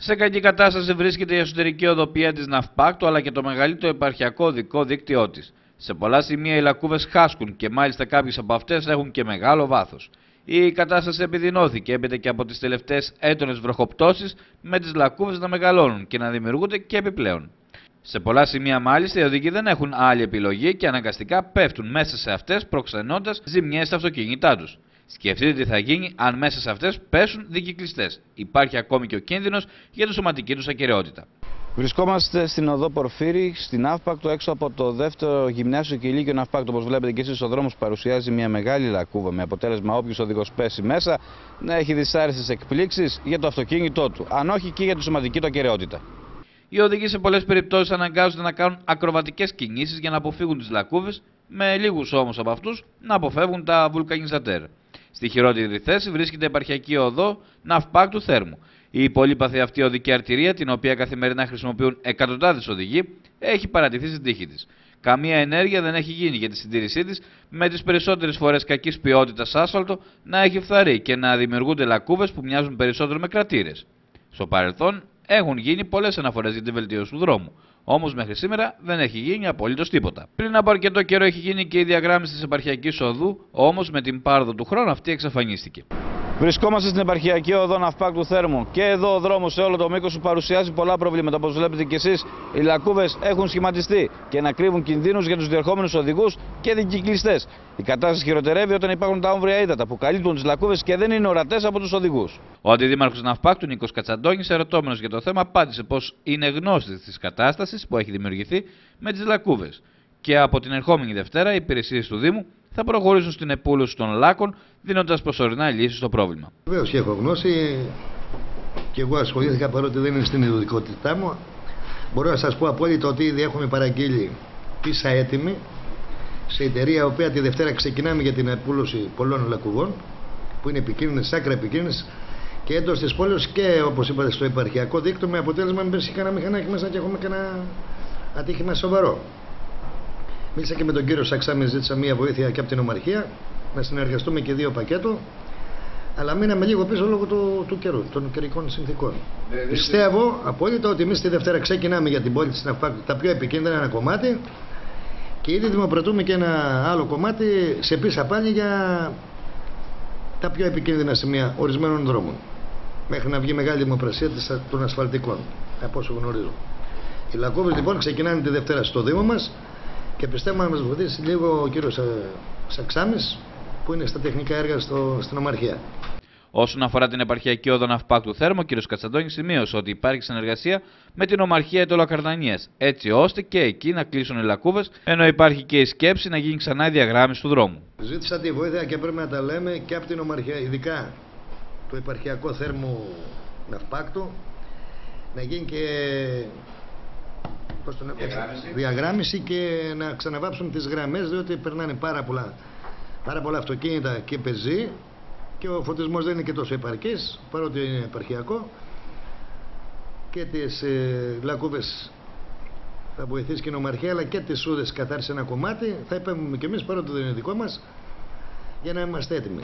Σε κακή κατάσταση βρίσκεται η εσωτερική οδοπία της Ναυπάκτου αλλά και το μεγαλύτερο επαρχιακό δικό δίκτυό της. Σε πολλά σημεία οι λακκούβες χάσκουν και μάλιστα κάποιες από αυτές έχουν και μεγάλο βάθος. Η κατάσταση επιδεινώθηκε έπειτα και από τις τελευταίες έντονες βροχοπτώσεις με τις λακκούβες να μεγαλώνουν και να δημιουργούνται και επιπλέον. Σε πολλά σημεία μάλιστα οι οδηγοί δεν έχουν άλλη επιλογή και αναγκαστικά πέφτουν μέσα σε αυτές προξενώντας ζημιές στα αυτοκίνητά τους. Σκεφτείτε τι θα γίνει αν μέσα σε αυτές πέσουν δικυκλιστές. Υπάρχει ακόμη και ο κίνδυνος για τη σωματική τους ακαιρεότητα. Βρισκόμαστε στην οδό Πορφύρη, στην Αύπακτο, έξω από το δεύτερο γυμνάσιο και ηλίκιο Αύπακτο. Όπως βλέπετε και εσείς, ο δρόμος παρουσιάζει μια μεγάλη λακκούβα με αποτέλεσμα όποιος οδηγός πέσει μέσα να έχει δυσάρεστες εκπλήξεις για το αυτοκίνητό του, αν όχι και για τη σωματική του ακαιρεότητα. Οι οδηγοί σε πολλές περιπτώσεις αναγκάζονται να κάνουν ακροβατικές κινήσεις για να αποφύγουν τις λακκούβες, με λίγους όμως από αυτούς να αποφεύγουν τα βουλκανιζατέρ. Στη χειρότερη θέση βρίσκεται η επαρχιακή οδό Ναυπάκτου Θέρμου. Η πολύπαθη αυτή οδική αρτηρία, την οποία καθημερινά χρησιμοποιούν εκατοντάδες οδηγοί, έχει παρατηθεί στην τύχη της. Καμία ενέργεια δεν έχει γίνει για τη συντήρησή της, με τις περισσότερες φορές κακής ποιότητας άσφαλτο να έχει φθαρεί και να δημιουργούνται λακκούβες που μοιάζουν περισσότερο με κρατήρες. Στο παρελθόν έχουν γίνει πολλές αναφορές για τη βελτίωση του δρόμου. Όμως μέχρι σήμερα δεν έχει γίνει απολύτως τίποτα. Πριν από αρκετό καιρό έχει γίνει και η διαγράμμιση της επαρχιακής οδού, όμως με την πάροδο του χρόνου αυτή εξαφανίστηκε. Βρισκόμαστε στην επαρχιακή οδό Ναυπάκτου Θέρμου και εδώ ο δρόμος σε όλο το μήκος του παρουσιάζει πολλά προβλήματα. Όπως βλέπετε και εσείς, οι λακκούβες έχουν σχηματιστεί και να κρύβουν κινδύνους για τους διερχόμενους οδηγούς και δικυκλιστές. Η κατάσταση χειροτερεύει όταν υπάρχουν τα όμβρια ύδατα που καλύπτουν τις λακκούβες και δεν είναι ορατές από τους οδηγούς. Ο αντιδήμαρχος Ναυπάκτου Νίκος Κατσαντώνη, ερωτώμενος για το θέμα, απάντησε πως είναι γνώστης της κατάστασης που έχει δημιουργηθεί με τις λακκούβες. Και από την ερχόμενη Δευτέρα οι υπηρεσίες του Δήμου θα προχωρήσουν στην επούλωση των λάκων, δίνοντας προσωρινά λύσεις στο πρόβλημα. Βεβαίως και έχω γνώση και εγώ ασχολήθηκα παρότι δεν είναι στην ιδιωτικότητά μου. Μπορώ να σας πω απόλυτα ότι ήδη έχουμε παραγγείλει πίσα έτοιμη σε εταιρεία, η οποία τη Δευτέρα ξεκινάμε για την επούλωση πολλών λακκουβών που είναι επικίνδυνες, άκρα επικίνδυνες και έντος της πόλη και όπως είπατε στο επαρχιακό δίκτυο με αποτέλεσμα να πέσει κανένα μηχανάκι μέσα και έχουμε κανένα ατύχημα σοβαρό. Μίλησα και με τον κύριο Σαξάμι, ζήτησα μία βοήθεια και από την Ομαρχία να συνεργαστούμε και δύο πακέτο. Αλλά μείναμε λίγο πίσω λόγω του, του καιρού, των καιρικών συνθήκων. Ναι, Πιστεύω απόλυτα ότι εμείς τη Δευτέρα ξεκινάμε για την πόλη της τα πιο επικίνδυνα ένα κομμάτι και ήδη δημοπρατούμε και ένα άλλο κομμάτι σε πίσα πάλι για τα πιο επικίνδυνα σημεία ορισμένων δρόμων. Μέχρι να βγει μεγάλη δημοπρασία των ασφαλτικών, από όσο γνωρίζω. Οι λακκούβε λοιπόν ξεκινάνε τη Δευτέρα στο Δήμο μας και πιστεύω να μας βοηθήσει λίγο ο κύριος ε, Σαξάμης που είναι στα τεχνικά έργα στο, στην Ομαρχία. Όσον αφορά την επαρχιακή όδο Ναυπάκτου Θέρμο, ο κ. Κατσαντώνης σημείωσε ότι υπάρχει συνεργασία με την Ομαρχία Ετωλοκαρδανία, έτσι ώστε και εκεί να κλείσουν οι λακκούβες, ενώ υπάρχει και η σκέψη να γίνει ξανά η διαγράμμιση του δρόμου. Ζήτησα τη βοήθεια και πρέπει να τα λέμε και από την Ομαρχία, ειδικά το επαρχιακό θέρμο Ναυπάκτου, να γίνει και πώς τον... διαγράμμιση. διαγράμμιση και να ξαναβάψουν τις γραμμές διότι περνάνε πάρα πολλά, πάρα πολλά αυτοκίνητα και πεζοί και ο φωτισμός δεν είναι και τόσο επαρκής παρότι είναι επαρχιακό και τις ε, λακκούβες θα βοηθήσει και η νομαρχία αλλά και τις σούδες καθάρισε ένα κομμάτι θα επέμβουμε και εμείς παρότι δεν είναι δικό μας για να είμαστε έτοιμοι.